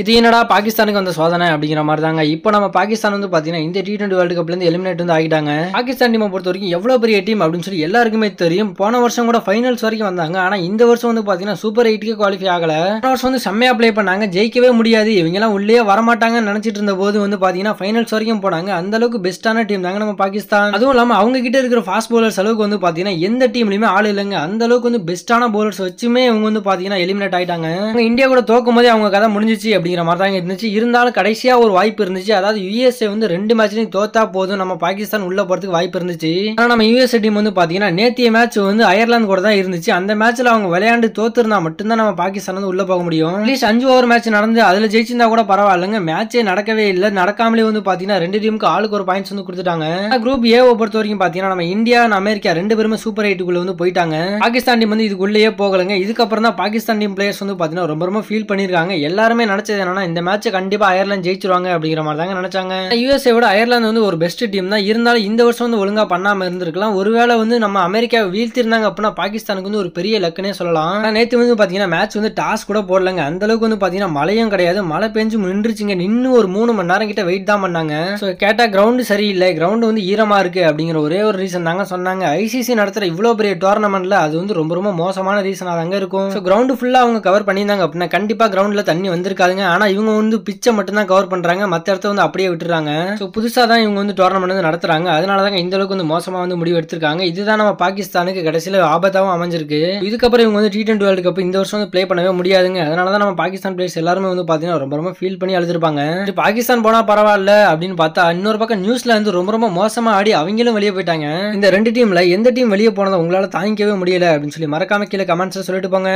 இது என்னடா பாகிஸ்தானுக்கு வந்த சோதனை அப்படிங்கிற மாதிரி தாங்க இப்போ நம்ம பாகிஸ்தான் வந்து பார்த்தீங்கன்னா இந்த டி டுவெண்ட்டி வேர்ல்டு கப்லேருந்து எலிமினேட் வந்து ஆகிட்டாங்க. பாகிஸ்தான் டீமை பொறுத்த வரைக்கும் எவ்வளோ பெரிய டீம் அப்படின்னு சொல்லி எல்லாருக்குமே தெரியும். போன வருஷம் கூட ஃபைனல்ஸ் வரைக்கும் வந்தாங்க. ஆனால் இந்த வருஷம் வந்து பார்த்தீங்கன்னா சூப்பர் எயிட்டுக்கு குவாலிஃபை ஆகலை. போன வருஷம் வந்து செம்மையாக ப்ளே பண்ணாங்க. ஜெயிக்கவே முடியாது. இவங்கெல்லாம் உள்ளே வரமாட்டாங்கன்னு நினச்சிட்டு இருந்த போது வந்து பார்த்தீங்கன்னா ஃபைனல்ஸ் வரைக்கும் போனாங்க. அந்த அளவுக்கு பெஸ்ட்டான டீம் தாங்க நம்ம பாகிஸ்தான். அதுவும் இல்லாமல் அவங்க கிட்ட இருக்கிற ஃபாஸ்ட் பவுலர்ஸ் அளவுக்கு வந்து பார்த்தீங்கன்னா எந்த டீம்லையுமே ஆள் இல்லைங்க. அந்த அளவுக்கு வந்து பெஸ்ட்டான பவுலர்ஸ் வச்சுமே இவங்க வந்து பார்த்தீங்கன்னா எலிமினேட் ஆகிட்டாங்க இந்தியா கூட தோக்கும் போதே அவங்க கதை முடிஞ்சிச்சு. அப்படிங்கிற மாதிரி தாங்க இருந்துச்சு. இருந்தாலும் கடைசியா ஒரு வாய்ப்பு இருந்துச்சு. அதாவது யூஎஸ்ஏ வந்து ரெண்டு மேட்ச்லையும் தோத்தா போதும். நம்ம பாகிஸ்தான் உள்ள போறதுக்கு வாய்ப்பு இருந்துச்சு. ஆனால் நம்ம யூஎஸ்ஏ டீம் வந்து பார்த்தீங்கன்னா நேத்திய மேட்ச் வந்து அயர்லாந்து கூட தான் இருந்துச்சு. அந்த மேட்ச்சில் அவங்க விளையாண்டு தோத்துருந்தா மட்டும்தான் நம்ம பாகிஸ்தான் வந்து உள்ள போக முடியும். அட்லீஸ்ட் அஞ்சு ஓவர் மேட்ச் நடந்து அதுல ஜெயிச்சிருந்தா கூட பரவாயில்லைங்க. மேட்சே நடக்கவே இல்லை. நடக்காமலே வந்து பாத்தீங்கன்னா ரெண்டு டீமுக்கு ஆளுக்கு ஒரு பாயிண்ட்ஸ் வந்து கொடுத்துட்டாங்க. குரூப் ஏ பொறுத்த வரைக்கும் பாத்தீங்கன்னா நம்ம இந்தியா அமெரிக்கா ரெண்டு பேருமே சூப்பர் எயிட்டுக்குள்ள வந்து போயிட்டாங்க. பாகிஸ்தான் டீம் வந்து இதுக்குள்ளேயே போகலைங்க. இதுக்கப்புறம் தான் பாகிஸ்தான் டீம் பிளேயர்ஸ் வந்து பார்த்தீங்கன்னா ரொம்ப ரொம்ப ஃபீல் பண்ணியிருக்காங்க. எல்லாருமே நினைச்சது என்னன்னா இந்த மேட்சை கண்டிப்பா அயர்லாந்து ஜெயிச்சிருவாங்க அப்படிங்கிற மாதிரி தாங்க நினைச்சாங்க யூஎஸ்ஏ விட அயர்லாந்து வந்து ஒரு பெஸ்ட் டீம் தான். இருந்தாலும் இந்த வருஷம் வந்து ஒழுங்கா பண்ணாம இருந்திருக்கலாம். ஒருவேளை வந்து நம்ம அமெரிக்கா வீழ்த்திருந்தாங்க அப்படின்னா பாகிஸ்தானுக்கு வந்து ஒரு பெரிய லக்குனே சொல்லலாம். ஆனா நேத்து வந்து பாத்தீங்கன்னா மேட்ச் வந்து டாஸ் கூட போடலங்க. அந்த அளவுக்கு வந்து பாத்தீங்கன்னா மழையும் கிடையாது. மழை பெஞ்சு நின்றுச்சுங்க. நின்று ஒரு மூணு மணி நேரம் கிட்ட வெயிட் தான் பண்ணாங்க. ஸோ கேட்டா கிரவுண்டு சரியில்லை. கிரவுண்டு வந்து ஈரமா இருக்கு அப்படிங்கிற ஒரே ஒரு ரீசன் தாங்க சொன்னாங்க. ஐசிசி நடத்துற இவ்வளவு பெரிய டோர்னமெண்ட்ல அது வந்து ரொம்ப ரொம்ப மோசமான ரீசன் தாங்க இருக்கும். ஸோ கிரவுண்டு ஃபுல்லா அவங்க கவர் பண்ணியிருந்தாங்க அப்படின்னா கண்டிப்பா கிரவுண்ட்ல தண்ணி வந்திருக்காதுங்க. ஆனால் இவங்க வந்து பிச்சை மட்டும்தான் கவர் பண்ணுறாங்க மற்ற இடத்த வந்து அப்படியே விட்டுறாங்க. ஸோ புதுசாக தான் இவங்க வந்து டோர்னமெண்ட் வந்து நடத்துறாங்க. அதனால தான் இந்த அளவுக்கு வந்து மோசமாக வந்து முடிவு எடுத்திருக்காங்க. இதுதான் நம்ம பாகிஸ்தானுக்கு கடைசியில் ஆபத்தாகவும் அமைஞ்சிருக்கு. இதுக்கப்புறம் இவங்க வந்து டி டுவெண்ட்டி வேர்ல்டு கப் இந்த வருஷம் வந்து ப்ளே பண்ணவே முடியாதுங்க. அதனால தான் நம்ம பாகிஸ்தான் பிளேயர்ஸ் எல்லாருமே வந்து பார்த்தீங்கன்னா ரொம்ப ரொம்ப ஃபீல் பண்ணி அழுதுருப்பாங்க. பாகிஸ்தான் போனால் பரவாயில்ல அப்படின்னு பார்த்தா இன்னொரு பக்கம் நியூஸில் வந்து ரொம்ப ரொம்ப மோசமாக ஆடி அவங்களும் வெளியே போயிட்டாங்க. இந்த ரெண்டு டீமில் எந்த டீம் வெளியே போனதை உங்களால் தாங்கிக்கவே முடியல அப்படின்னு சொல்லி மறக்காம கீழே கமெண்ட்ஸில் சொல்லிட்டு போங்க.